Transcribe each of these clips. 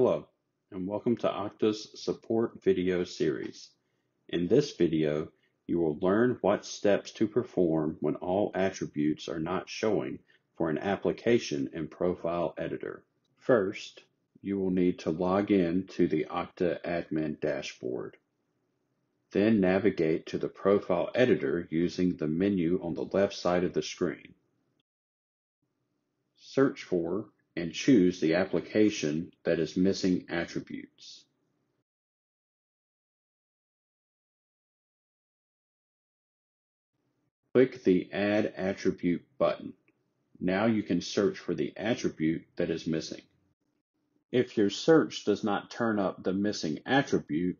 and welcome to Okta's support video series. In this video, you will learn what steps to perform when all attributes are not showing for an application in Profile Editor. First, you will need to log in to the Okta admin dashboard. Then navigate to the Profile Editor using the menu on the left side of the screen. Search for and choose the application that is missing attributes. Click the Add Attribute button. Now you can search for the attribute that is missing. If your search does not turn up the missing attribute,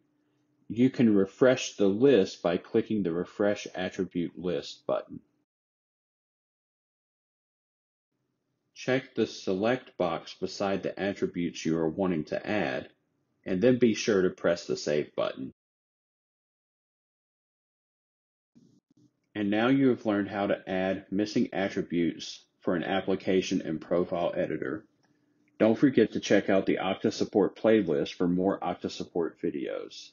you can refresh the list by clicking the Refresh Attribute List button. Check the Select box beside the attributes you are wanting to add, and then be sure to press the Save button. And now you have learned how to add missing attributes for an application in Profile Editor. Don't forget to check out the Okta Support playlist for more Okta Support videos.